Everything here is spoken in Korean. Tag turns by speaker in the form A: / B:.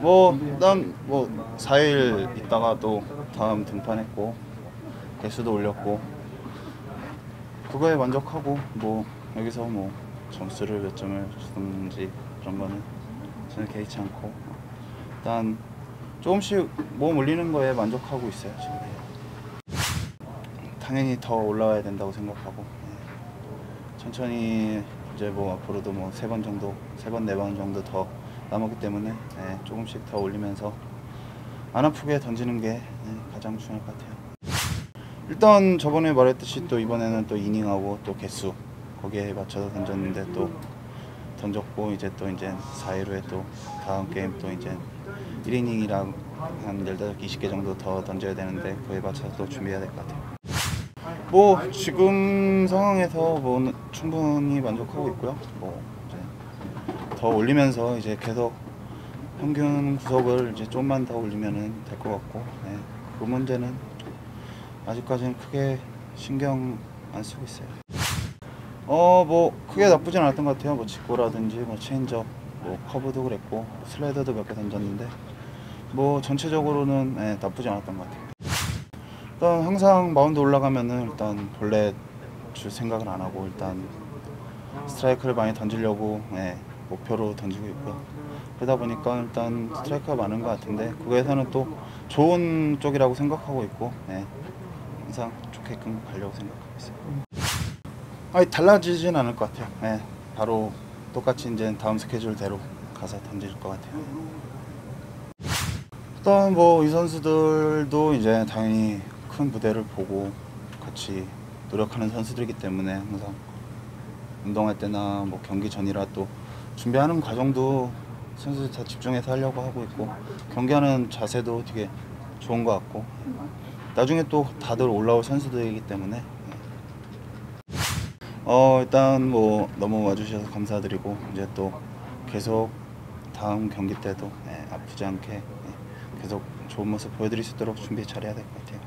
A: 뭐 일단 뭐 4일 있다가 또 다음 등판했고 개수도 올렸고 그거에 만족하고 뭐 여기서 뭐 점수를 몇 점을 줬는지 그런 거는 저는 개의치 않고 일단 조금씩 몸 올리는 거에 만족하고 있어요 지금. 당연히 더 올라와야 된다고 생각하고 예. 천천히 이제 뭐 앞으로도 뭐 세 번 정도 세 번 네 번 정도 더 남았기 때문에 예, 조금씩 더 올리면서 안 아프게 던지는 게 예, 가장 중요할 것 같아요. 일단 저번에 말했듯이 또 이번에는 또 이닝하고 또 개수 거기에 맞춰서 던졌는데 또 던졌고 이제 또 이제 4일 후에 또 다음 게임 또 이제 1이닝이랑 한 15, 20개 정도 더 던져야 되는데 그에 맞춰서 또 준비해야 될 것 같아요. 뭐 지금 상황에서 뭐 충분히 만족하고 있고요. 뭐 더 올리면서 이제 계속 평균 구속을 이제 좀만 더 올리면은 될것 같고 네. 그 문제는 아직까지는 크게 신경 안 쓰고 있어요. 어 뭐 크게 나쁘진 않았던 것 같아요. 뭐 직구라든지 뭐 체인지업, 뭐 커브도 그랬고 슬라이더도 몇 개 던졌는데 뭐 전체적으로는 네, 나쁘지 않았던 것 같아요. 일단 항상 마운드 올라가면은 일단 본래 줄 생각은 안 하고 일단 스트라이크를 많이 던지려고 예, 목표로 던지고 있고요. 그러다 보니까 일단 스트라이크가 많은 것 같은데 그거에서는 또 좋은 쪽이라고 생각하고 있고 예, 항상 좋게끔 가려고 생각하고 있어요. 아니 달라지진 않을 것 같아요. 예, 바로 똑같이 이제 다음 스케줄대로 가서 던질 것 같아요. 일단 뭐 이 선수들도 이제 당연히 큰 무대를 보고 같이 노력하는 선수들이기 때문에 항상 운동할 때나 뭐 경기 전이라 또 준비하는 과정도 선수들 다 집중해서 하려고 하고 있고 경기하는 자세도 되게 좋은 것 같고 나중에 또 다들 올라올 선수들이기 때문에 어 일단 뭐 너무 와주셔서 감사드리고 이제 또 계속 다음 경기 때도 예, 아프지 않게 예, 계속 좋은 모습 보여드릴 수 있도록 준비 잘해야 될 것 같아요.